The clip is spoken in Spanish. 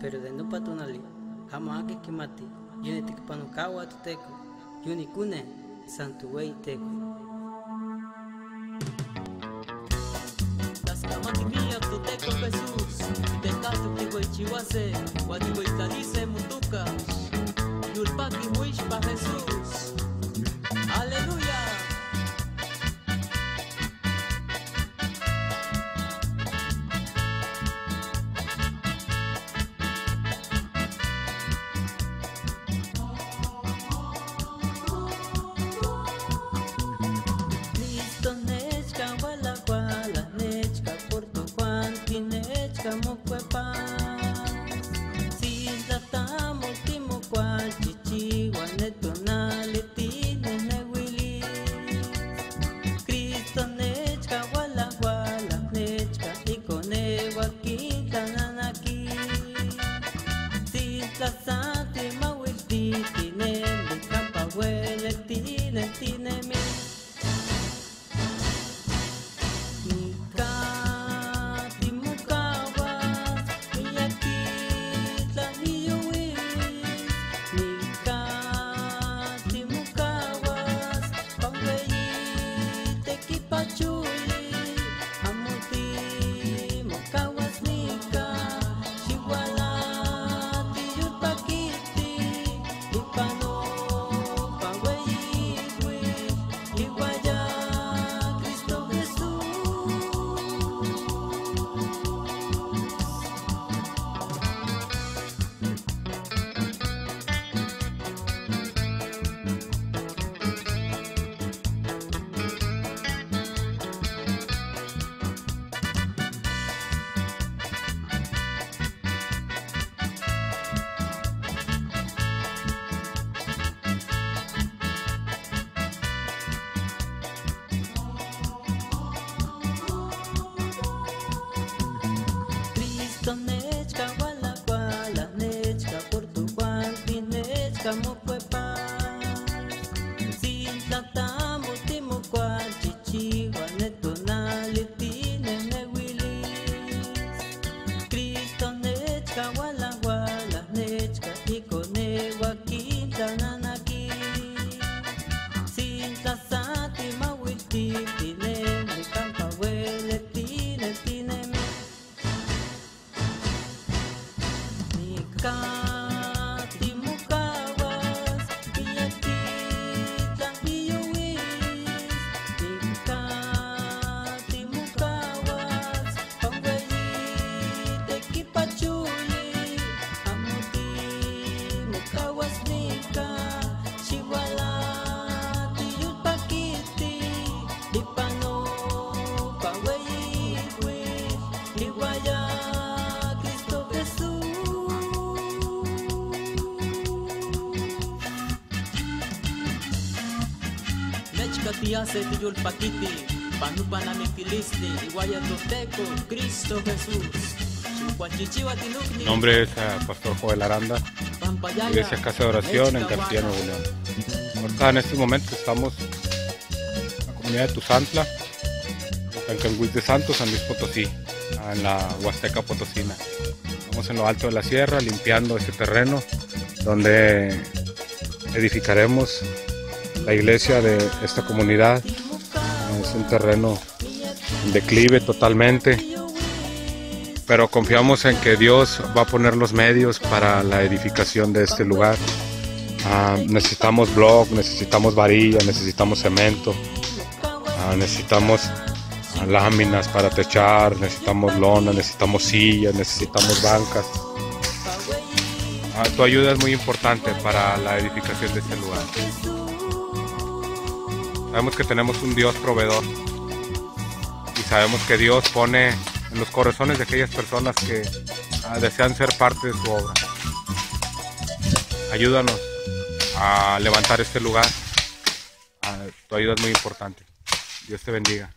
pero de no patunali, hamaki kimati, yuni tikpanukawa tuteko, yuni kune, santuwei teko. Taskamati tuteco Jesús, tekastu kihuichihuase, huachihuitalice mutuca, yulpaki nechka mokwepa Sinta tamo timo cual chichiwa netonale tine newili Cristo nechka wala wala nechka ikonewa kita nanaki Sinta santi mawilti tine Kapa wele tine tine mi nechka mokwepa Sintlatamo timo cual chichiwa netonali tine newilis Cristo nechka wala Cristo Jesús. Mi nombre es eh, Pastor Joel Aranda, Iglesia Casa de Oración en García, Nuevo León. Ahorita en estos momentos estamos en la comunidad de Tuzantla, en Canguis de Santos, San Luis Potosí, en la Huasteca Potosina. Estamos en lo alto de la sierra limpiando este terreno donde edificaremos la iglesia de esta comunidad. Es un terreno en declive totalmente, pero confiamos en que Dios va a poner los medios para la edificación de este lugar. Ah, necesitamos blog, necesitamos varilla, necesitamos cemento, ah, necesitamos láminas para techar, necesitamos lona, necesitamos sillas, necesitamos bancas. Ah, tu ayuda es muy importante para la edificación de este lugar. Sabemos que tenemos un Dios proveedor y sabemos que Dios pone en los corazones de aquellas personas que ah, desean ser parte de su obra. Ayúdanos a levantar este lugar. Ah, tu ayuda es muy importante. Dios te bendiga.